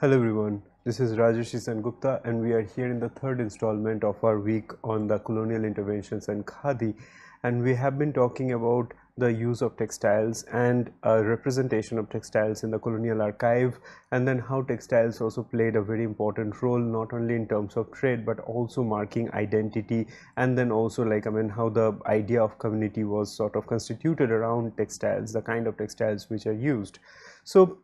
Hello everyone, this is Rajesh Gupta and we are here in the third installment of our week on the colonial interventions and Khadi and we have been talking about the use of textiles and a representation of textiles in the colonial archive and then how textiles also played a very important role not only in terms of trade but also marking identity and then also like I mean how the idea of community was sort of constituted around textiles the kind of textiles which are used. So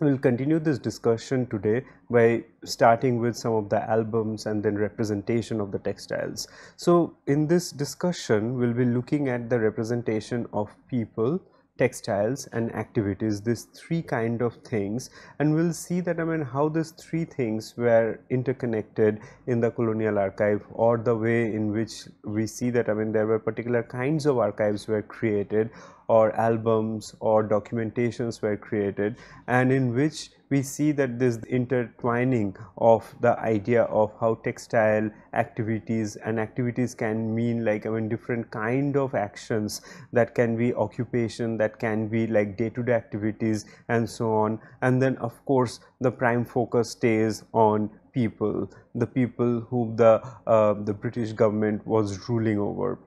we'll continue this discussion today by starting with some of the albums and then representation of the textiles. So in this discussion we'll be looking at the representation of people textiles and activities these three kind of things. And we'll see that I mean how these three things were interconnected in the colonial archive or the way in which we see that I mean there were particular kinds of archives were created or albums or documentations were created and in which we see that this intertwining of the idea of how textile activities and activities can mean like I mean different kind of actions that can be occupation that can be like day to day activities and so on. And then of course the prime focus stays on people the people whom the uh, the British government was ruling over.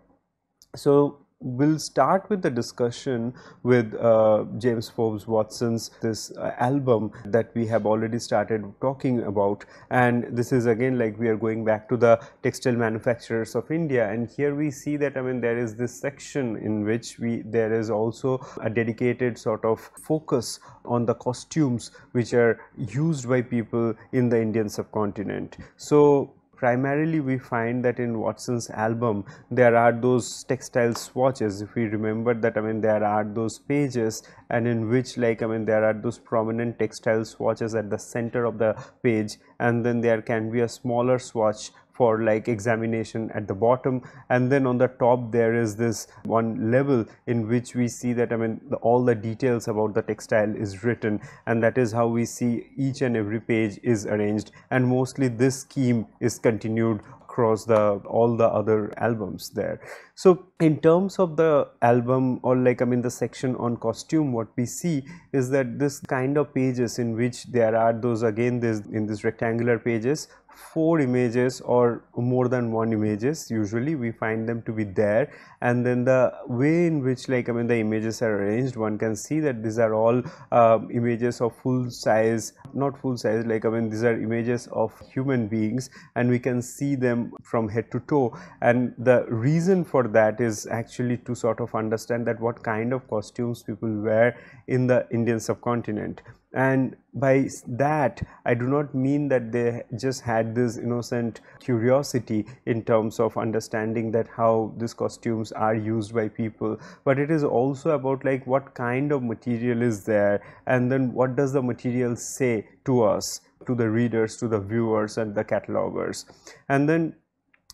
So we'll start with the discussion with uh, James Forbes Watson's this uh, album that we have already started talking about and this is again like we are going back to the textile manufacturers of India and here we see that I mean there is this section in which we there is also a dedicated sort of focus on the costumes which are used by people in the Indian subcontinent. So primarily we find that in Watson's album there are those textile swatches. If we remember that I mean there are those pages and in which like I mean there are those prominent textile swatches at the center of the page and then there can be a smaller swatch for like examination at the bottom. And then on the top there is this one level in which we see that I mean the, all the details about the textile is written. And that is how we see each and every page is arranged. And mostly this scheme is continued across the all the other albums there. So in terms of the album or like i mean the section on costume what we see is that this kind of pages in which there are those again this in this rectangular pages four images or more than one images usually we find them to be there. And then the way in which like I mean the images are arranged one can see that these are all uh, images of full size not full size like I mean these are images of human beings and we can see them from head to toe. And the reason for that is actually to sort of understand that what kind of costumes people wear in the Indian subcontinent and by that I do not mean that they just had this innocent curiosity in terms of understanding that how these costumes are used by people but it is also about like what kind of material is there and then what does the material say to us to the readers to the viewers and the catalogers and then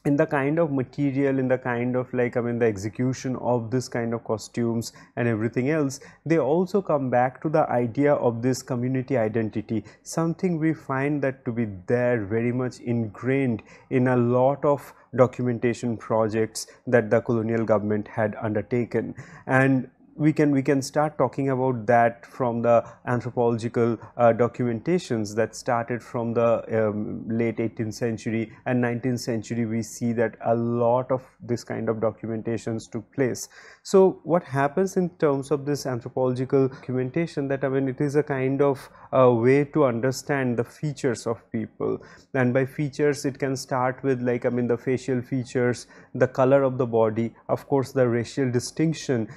in the kind of material in the kind of like i mean the execution of this kind of costumes and everything else they also come back to the idea of this community identity something we find that to be there very much ingrained in a lot of documentation projects that the colonial government had undertaken. And we can we can start talking about that from the anthropological uh, documentations that started from the um, late 18th century and 19th century. We see that a lot of this kind of documentations took place. So what happens in terms of this anthropological documentation that i mean it is a kind of a way to understand the features of people. And by features it can start with like i mean the facial features the color of the body of course the racial distinction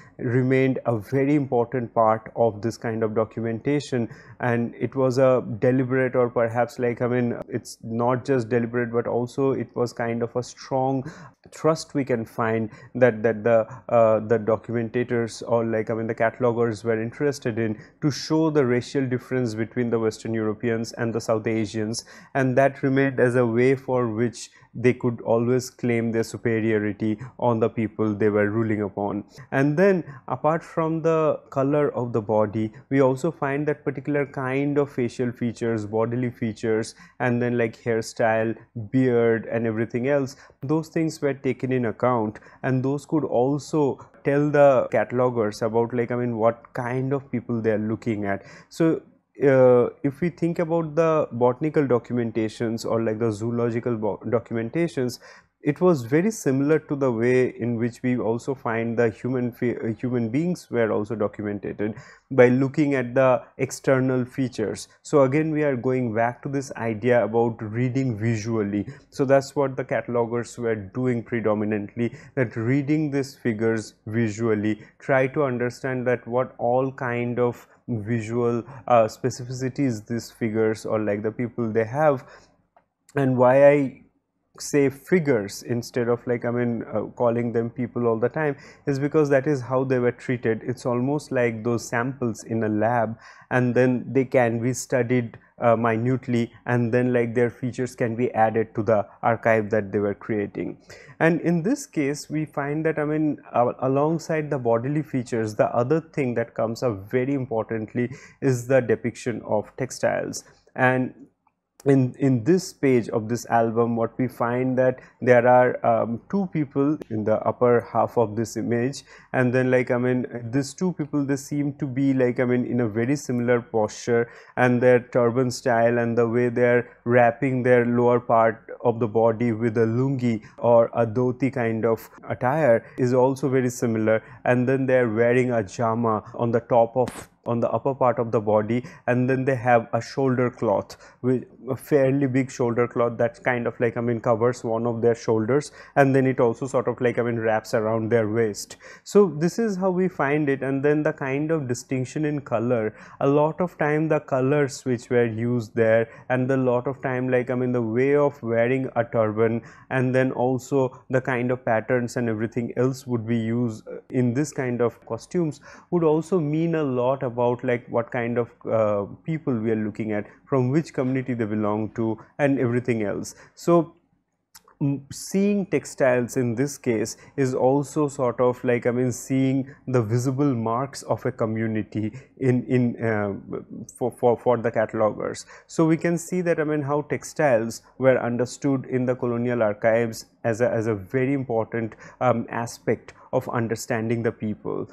a very important part of this kind of documentation and it was a deliberate or perhaps like i mean it's not just deliberate but also it was kind of a strong trust we can find that that the uh, the documentators or like i mean the catalogers were interested in to show the racial difference between the western europeans and the south asians. And that remained as a way for which they could always claim their superiority on the people they were ruling upon. And then apart from the color of the body we also find that particular kind of facial features bodily features and then like hairstyle beard and everything else those things were taken in account. And those could also tell the catalogers about like i mean what kind of people they are looking at. So uh, if we think about the botanical documentations or like the zoological documentations it was very similar to the way in which we also find the human uh, human beings were also documented by looking at the external features. So again we are going back to this idea about reading visually. So that's what the catalogers were doing predominantly that reading these figures visually try to understand that what all kind of visual uh, specificities these figures or like the people they have and why I say figures instead of like I mean uh, calling them people all the time is because that is how they were treated. It's almost like those samples in a lab and then they can be studied uh, minutely and then like their features can be added to the archive that they were creating. And in this case we find that I mean uh, alongside the bodily features the other thing that comes up very importantly is the depiction of textiles and in in this page of this album what we find that there are um, two people in the upper half of this image. And then like i mean these two people they seem to be like i mean in a very similar posture and their turban style and the way they're wrapping their lower part of the body with a lungi or a dhoti kind of attire is also very similar. And then they're wearing a jama on the top of on the upper part of the body and then they have a shoulder cloth with a fairly big shoulder cloth that kind of like I mean covers one of their shoulders and then it also sort of like I mean wraps around their waist. So this is how we find it and then the kind of distinction in color a lot of time the colors which were used there and the lot of time like I mean the way of wearing a turban and then also the kind of patterns and everything else would be used uh, in this kind of costumes would also mean a lot about like what kind of uh, people we are looking at from which community they belong to and everything else so seeing textiles in this case is also sort of like I mean seeing the visible marks of a community in in uh, for, for for the catalogers. So we can see that I mean how textiles were understood in the colonial archives as a as a very important um, aspect of understanding the people.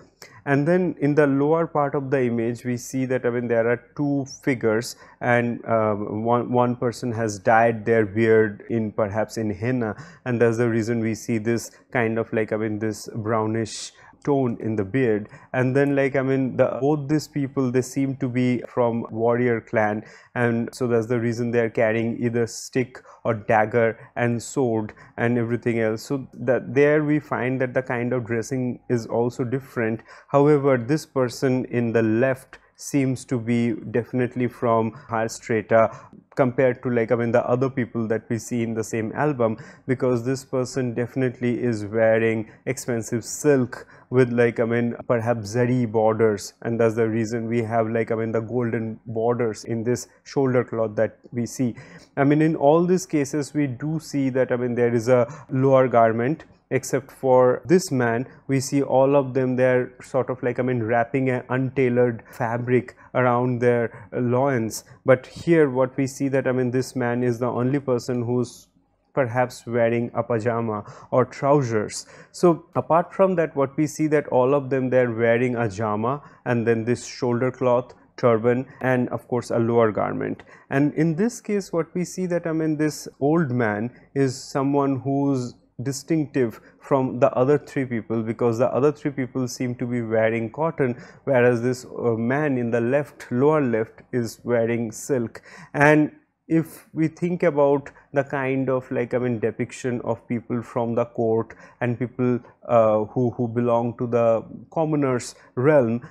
And then in the lower part of the image, we see that I mean there are two figures and uh, one, one person has dyed their beard in perhaps in henna. And that's the reason we see this kind of like I mean this brownish tone in the beard. And then like i mean the both these people they seem to be from warrior clan. And so that's the reason they are carrying either stick or dagger and sword and everything else. So that there we find that the kind of dressing is also different. However this person in the left seems to be definitely from higher strata compared to like I mean the other people that we see in the same album because this person definitely is wearing expensive silk with like I mean perhaps zari borders and that's the reason we have like I mean the golden borders in this shoulder cloth that we see. I mean in all these cases we do see that I mean there is a lower garment except for this man we see all of them they're sort of like i mean wrapping an untailored fabric around their uh, loins. But here what we see that i mean this man is the only person who's perhaps wearing a pajama or trousers. So apart from that what we see that all of them they're wearing a jama and then this shoulder cloth turban and of course a lower garment. And in this case what we see that i mean this old man is someone who's distinctive from the other three people because the other three people seem to be wearing cotton whereas this uh, man in the left lower left is wearing silk. And if we think about the kind of like I mean depiction of people from the court and people uh, who who belong to the commoners realm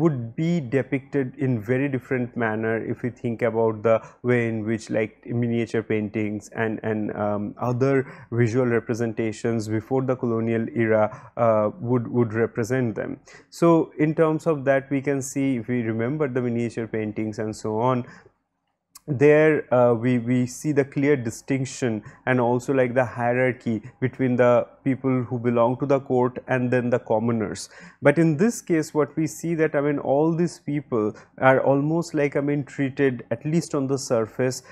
would be depicted in very different manner if we think about the way in which like miniature paintings and and um, other visual representations before the colonial era uh, would would represent them. So in terms of that we can see if we remember the miniature paintings and so on there uh, we, we see the clear distinction and also like the hierarchy between the people who belong to the court and then the commoners. But in this case what we see that I mean all these people are almost like I mean treated at least on the surface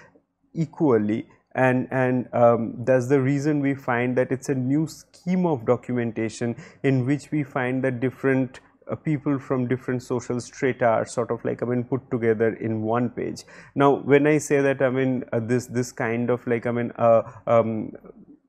equally and and um, that's the reason we find that it's a new scheme of documentation in which we find that different uh, people from different social strata are sort of like I mean put together in one page. Now, when I say that I mean uh, this this kind of like I mean uh, um,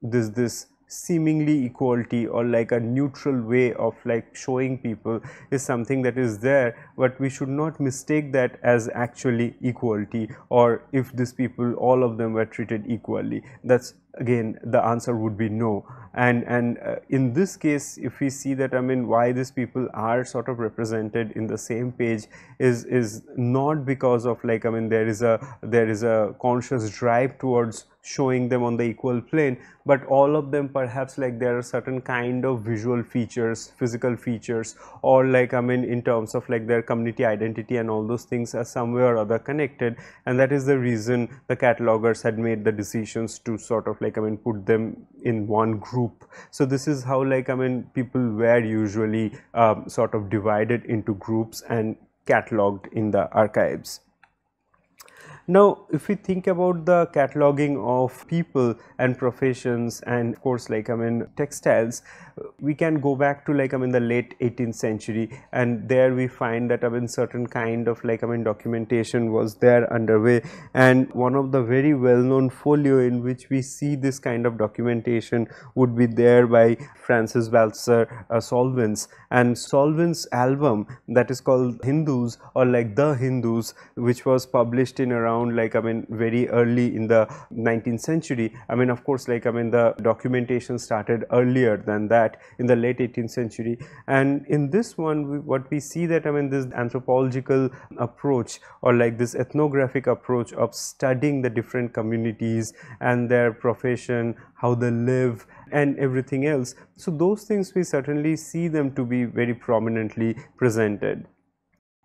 this this seemingly equality or like a neutral way of like showing people is something that is there but we should not mistake that as actually equality or if these people all of them were treated equally that's again the answer would be no. And and uh, in this case if we see that i mean why these people are sort of represented in the same page is is not because of like i mean there is a there is a conscious drive towards showing them on the equal plane but all of them perhaps like there are certain kind of visual features physical features or like i mean in terms of like their community identity and all those things are somewhere or other connected. And that is the reason the catalogers had made the decisions to sort of like i mean put them in one group. So this is how like i mean people were usually um, sort of divided into groups and cataloged in the archives now, if we think about the cataloging of people and professions and of course like I mean textiles, we can go back to like I mean the late 18th century and there we find that I mean certain kind of like I mean documentation was there underway. And one of the very well known folio in which we see this kind of documentation would be there by Francis Balthasar uh, Solvyns and Solvyns album that is called Hindus or like the Hindus which was published in around like I mean very early in the 19th century. I mean of course like I mean the documentation started earlier than that that in the late 18th century. And in this one we, what we see that I mean this anthropological approach or like this ethnographic approach of studying the different communities and their profession how they live and everything else. So those things we certainly see them to be very prominently presented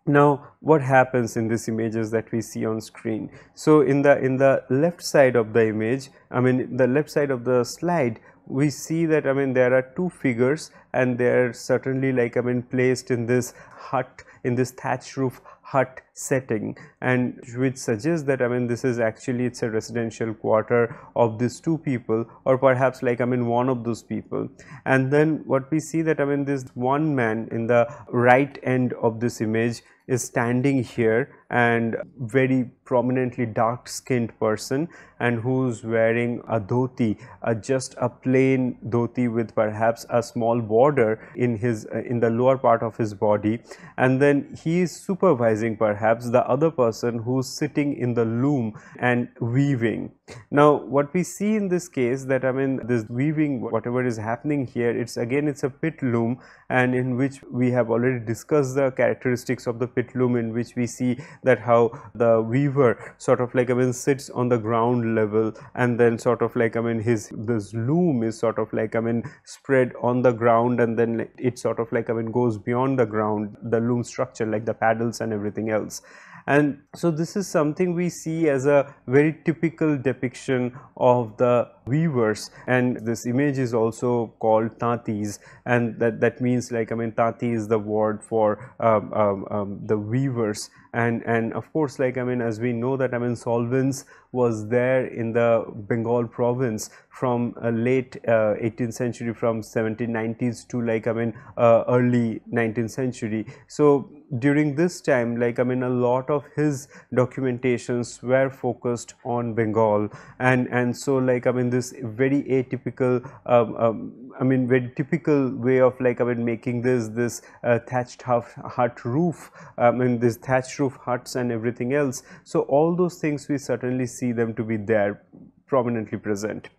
now what happens in these images that we see on screen? So in the in the left side of the image i mean the left side of the slide we see that I mean there are two figures and they are certainly like I mean placed in this hut in this thatch roof hut setting. And which suggests that I mean this is actually it's a residential quarter of these two people or perhaps like I mean one of those people. And then what we see that I mean this one man in the right end of this image is standing here and very prominently dark skinned person and who's wearing a dhoti just a plain dhoti with perhaps a small border in his uh, in the lower part of his body. And then he is supervising perhaps the other person who's sitting in the loom and weaving. Now what we see in this case that i mean this weaving whatever is happening here it's again it's a pit loom and in which we have already discussed the characteristics of the pit loom in which we see that how the weaver sort of like I mean sits on the ground level and then sort of like I mean his this loom is sort of like I mean spread on the ground and then it sort of like I mean goes beyond the ground the loom structure like the paddles and everything else. And so this is something we see as a very typical depiction of the weavers. And this image is also called tatis. And that that means like i mean tati is the word for um, um, um, the weavers and and of course like i mean as we know that i mean solvyns was there in the bengal province from uh, late uh, 18th century from 1790s to like i mean uh, early 19th century. So during this time like i mean a lot of his documentations were focused on bengal. And and so like i mean this very atypical um, um, i mean very typical way of like i mean making this this uh, thatched hut roof i mean this thatched roof huts and everything else. So all those things we certainly see them to be there prominently present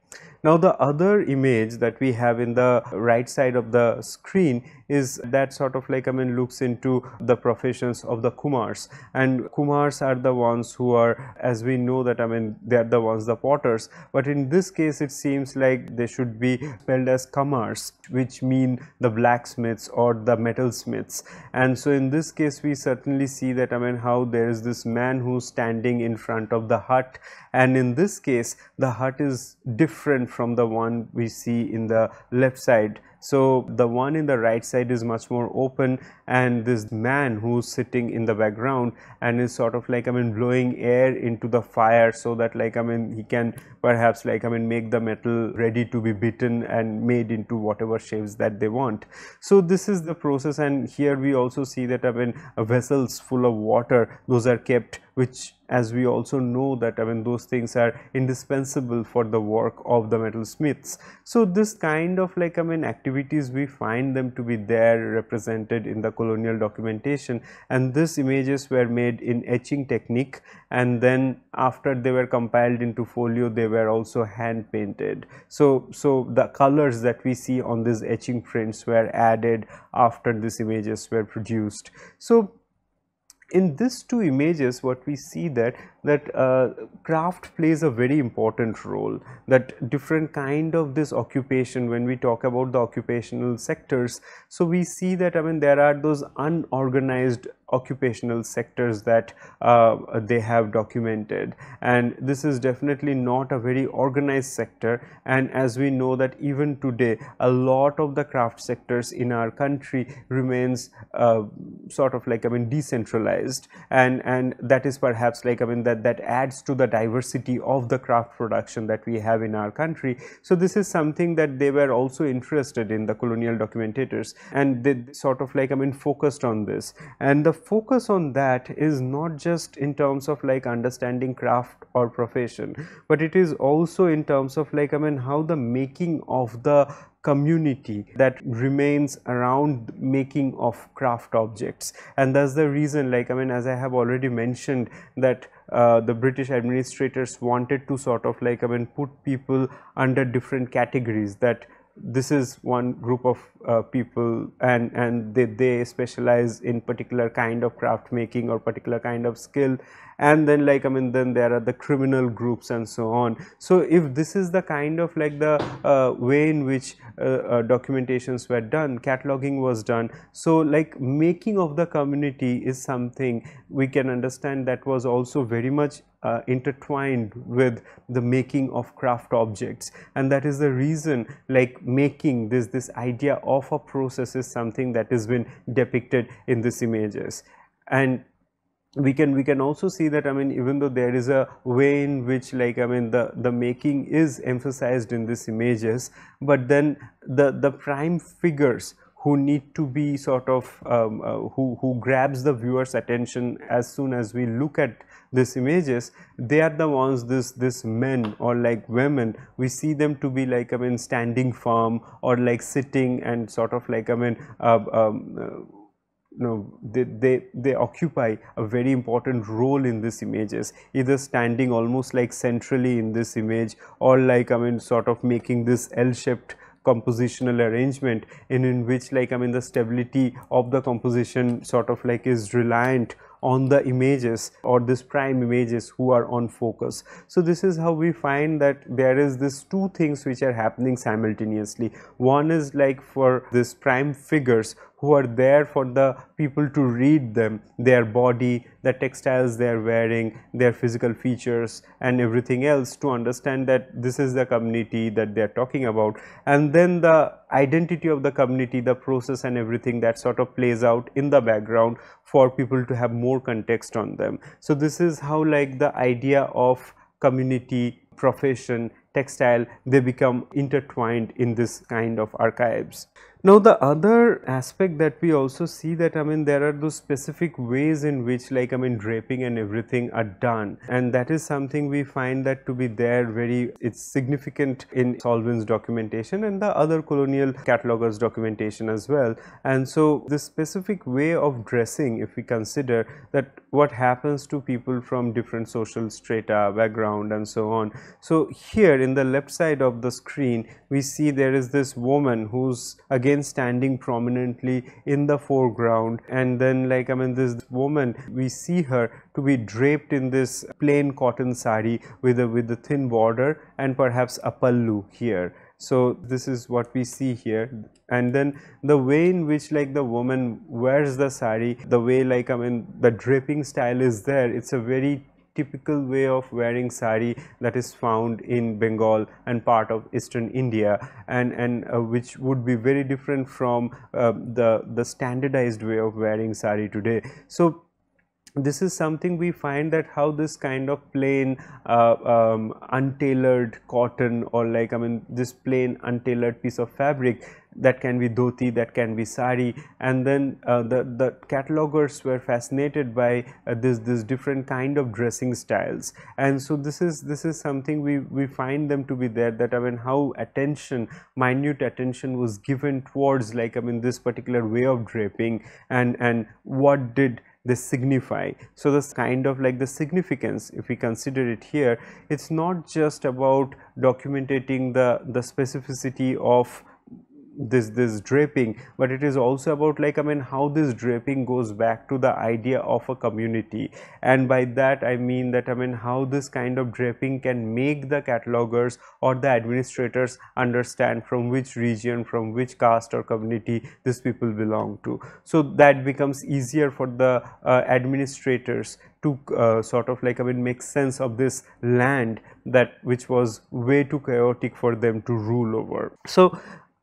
now the other image that we have in the right side of the screen is that sort of like I mean looks into the professions of the Kumars. And Kumars are the ones who are as we know that I mean they are the ones the potters. But in this case it seems like they should be spelled as Kamars which mean the blacksmiths or the metalsmiths. And so in this case we certainly see that I mean how there is this man who's standing in front of the hut. And in this case the hut is different from the one we see in the left side So the one in the right side is much more open and this man who's sitting in the background and is sort of like I mean blowing air into the fire so that like I mean he can perhaps like I mean make the metal ready to be beaten and made into whatever shapes that they want. So this is the process and here we also see that I mean vessels full of water those are kept which as we also know that I mean those things are indispensable for the work of the metal smiths. So this kind of like I mean activities we find them to be there represented in the colonial documentation and these images were made in etching technique and then after they were compiled into folio they were also hand painted. So, so the colors that we see on these etching prints were added after these images were produced. So in these two images what we see that that uh, craft plays a very important role that different kind of this occupation when we talk about the occupational sectors so we see that i mean there are those unorganized occupational sectors that uh, they have documented. And this is definitely not a very organized sector. And as we know that even today a lot of the craft sectors in our country remains uh, sort of like I mean decentralized. And and that is perhaps like I mean that that adds to the diversity of the craft production that we have in our country. So this is something that they were also interested in the colonial documentators. And they sort of like I mean focused on this. And the focus on that is not just in terms of like understanding craft or profession but it is also in terms of like i mean how the making of the community that remains around making of craft objects. And that's the reason like i mean as i have already mentioned that uh, the british administrators wanted to sort of like i mean put people under different categories that this is one group of uh, people and and they, they specialize in particular kind of craft making or particular kind of skill and then like i mean then there are the criminal groups and so on. So if this is the kind of like the uh, way in which uh, uh, documentations were done cataloging was done so like making of the community is something we can understand that was also very much uh, intertwined with the making of craft objects. And that is the reason like making this this idea of a process is something that has been depicted in these images. And we can we can also see that i mean even though there is a way in which like i mean the the making is emphasized in these images but then the the prime figures who need to be sort of um, uh, who who grabs the viewer's attention as soon as we look at these images they are the ones this this men or like women we see them to be like i mean standing firm or like sitting and sort of like i mean uh, um, uh, you know they, they they occupy a very important role in these images either standing almost like centrally in this image or like i mean sort of making this l shaped compositional arrangement in in which like i mean the stability of the composition sort of like is reliant on the images or this prime images who are on focus. So this is how we find that there is this two things which are happening simultaneously. One is like for this prime figures who are there for the people to read them, their body, the textiles they are wearing, their physical features and everything else to understand that this is the community that they are talking about. And then the identity of the community, the process and everything that sort of plays out in the background for people to have more context on them. So this is how like the idea of community, profession, textile, they become intertwined in this kind of archives. Now the other aspect that we also see that I mean there are those specific ways in which like I mean draping and everything are done and that is something we find that to be there very it's significant in Solvyns' documentation and the other colonial catalogers documentation as well and so this specific way of dressing if we consider that what happens to people from different social strata background and so on. So here in the left side of the screen we see there is this woman who's again again standing prominently in the foreground. And then like I mean this woman we see her to be draped in this plain cotton sari with a with a thin border and perhaps a pallu here. So this is what we see here. And then the way in which like the woman wears the sari the way like i mean the draping style is there it's a very typical way of wearing sari that is found in Bengal and part of eastern India and, and uh, which would be very different from uh, the, the standardized way of wearing sari today. So, this is something we find that how this kind of plain uh, um, untailored cotton or like I mean this plain untailored piece of fabric that can be dhoti, that can be sari and then uh, the, the catalogers were fascinated by uh, this, this different kind of dressing styles. And so this is this is something we, we find them to be there that I mean how attention, minute attention was given towards like I mean this particular way of draping and, and what did they signify. So, this kind of like the significance if we consider it here it is not just about documenting the, the specificity of this this draping but it is also about like i mean how this draping goes back to the idea of a community and by that i mean that i mean how this kind of draping can make the catalogers or the administrators understand from which region from which caste or community these people belong to so that becomes easier for the uh, administrators to uh, sort of like I mean make sense of this land that which was way too chaotic for them to rule over. So,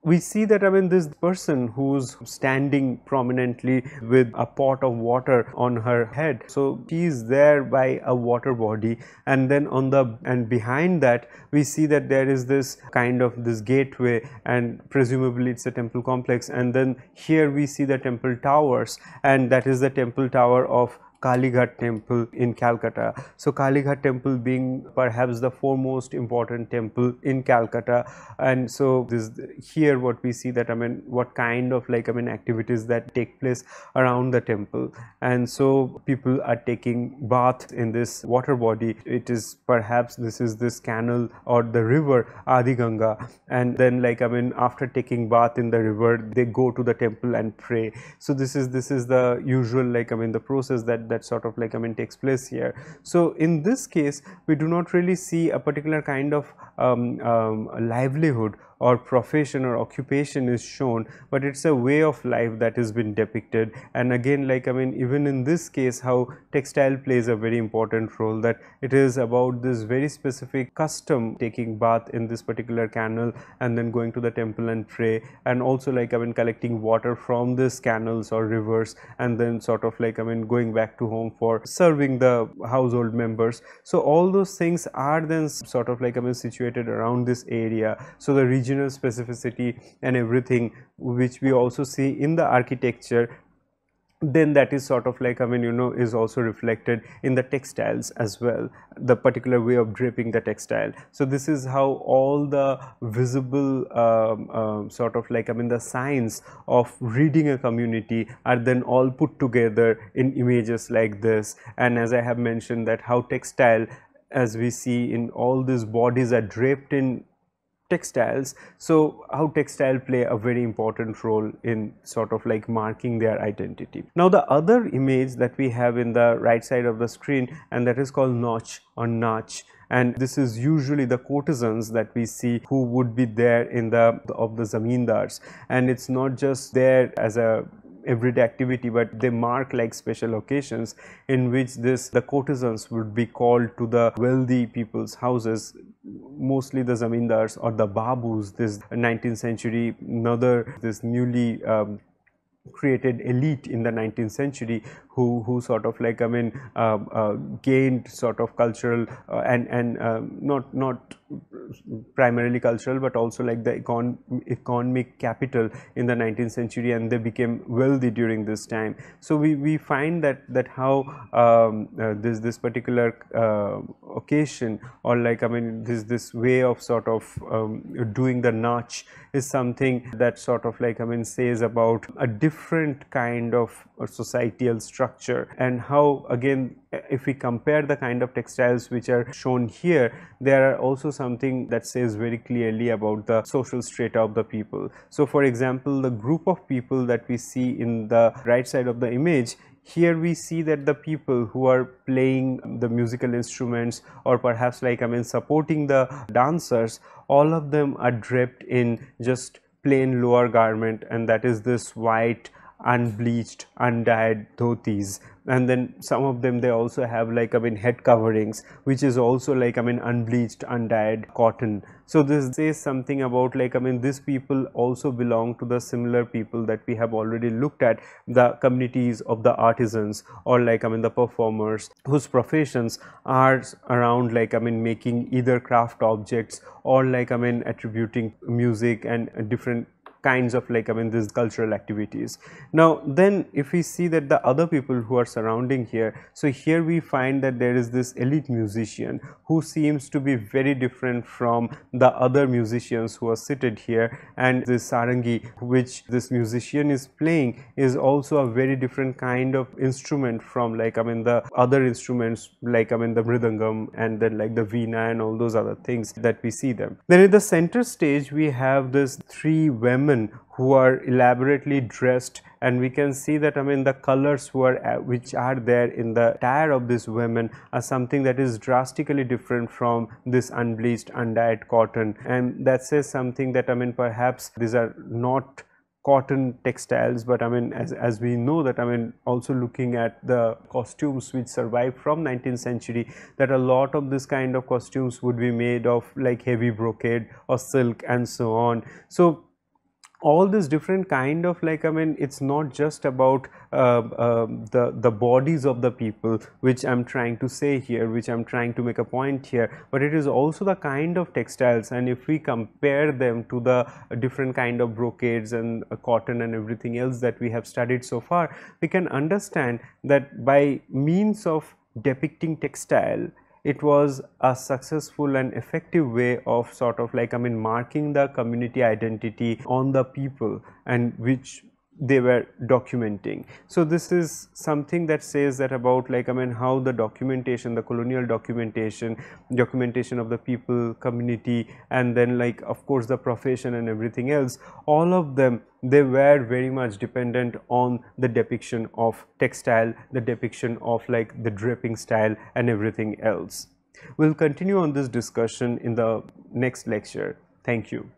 we see that I mean this person who's standing prominently with a pot of water on her head. So she is there by a water body and then on the and behind that we see that there is this kind of this gateway and presumably it's a temple complex and then here we see the temple towers and that is the temple tower of Kalighat temple in Calcutta. So, Kalighat temple being perhaps the foremost important temple in Calcutta and so this here what we see that I mean what kind of like I mean activities that take place around the temple and so people are taking bath in this water body it is perhaps this is this canal or the river Adi Ganga and then like I mean after taking bath in the river they go to the temple and pray. So, this is this is the usual like I mean the process that that sort of like I mean takes place here. So, in this case we do not really see a particular kind of um, um, livelihood or profession or occupation is shown, but it is a way of life that has been depicted and again like I mean even in this case how textile plays a very important role that it is about this very specific custom taking bath in this particular canal and then going to the temple and pray and also like I mean collecting water from these canals or rivers and then sort of like I mean going back to home for serving the household members. So, all those things are then sort of like I mean situated around this area. So, the region regional specificity and everything which we also see in the architecture then that is sort of like I mean you know is also reflected in the textiles as well the particular way of draping the textile. So, this is how all the visible um, uh, sort of like I mean the signs of reading a community are then all put together in images like this and as I have mentioned that how textile as we see in all these bodies are draped in textiles. So, how textile play a very important role in sort of like marking their identity. Now, the other image that we have in the right side of the screen and that is called nautch or nautch and this is usually the courtesans that we see who would be there in the of the zamindars and it's not just there as a everyday activity, but they mark like special occasions in which this the courtesans would be called to the wealthy people's houses mostly the zamindars or the babus this 19th century another this newly um, created elite in the 19th century who who sort of like I mean uh, uh, gained sort of cultural uh, and and um, not not primarily cultural but also like the econ economic capital in the 19th century and they became wealthy during this time. So, we, we find that that how um, uh, this this particular uh, occasion or like I mean this this way of sort of um, doing the nautch is something that sort of like I mean says about a different kind of uh, societal structure and how again if we compare the kind of textiles which are shown here there are also something that says very clearly about the social strata of the people. So, for example, the group of people that we see in the right side of the image here we see that the people who are playing the musical instruments or perhaps like I mean supporting the dancers all of them are draped in just plain lower garment and that is this white unbleached undyed dhotis. And then some of them they also have like i mean head coverings which is also like i mean unbleached undyed cotton so this says something about like i mean these people also belong to the similar people that we have already looked at the communities of the artisans or like i mean the performers whose professions are around like i mean making either craft objects or like i mean attributing music and different kinds of like I mean these cultural activities. Now then if we see that the other people who are surrounding here, so here we find that there is this elite musician who seems to be very different from the other musicians who are seated here and this sarangi which this musician is playing is also a very different kind of instrument from like I mean the other instruments like I mean the mridangam and then like the veena and all those other things that we see them. Then in the center stage we have this three women women who are elaborately dressed and we can see that I mean the colors who are uh, which are there in the attire of these women are something that is drastically different from this unbleached undyed cotton and that says something that I mean perhaps these are not cotton textiles but I mean as, as we know that I mean also looking at the costumes which survived from 19th century that a lot of this kind of costumes would be made of like heavy brocade or silk and so on. So all this different kind of like I mean it's not just about uh, uh, the the bodies of the people which I'm trying to say here which I'm trying to make a point here but it is also the kind of textiles and if we compare them to the different kind of brocades and uh, cotton and everything else that we have studied so far we can understand that by means of depicting textile it was a successful and effective way of sort of like I mean marking the community identity on the people and which they were documenting. So, this is something that says that about like I mean how the documentation, the colonial documentation, documentation of the people, community and then like of course the profession and everything else, all of them they were very much dependent on the depiction of textile, the depiction of like the draping style and everything else. We will continue on this discussion in the next lecture. Thank you.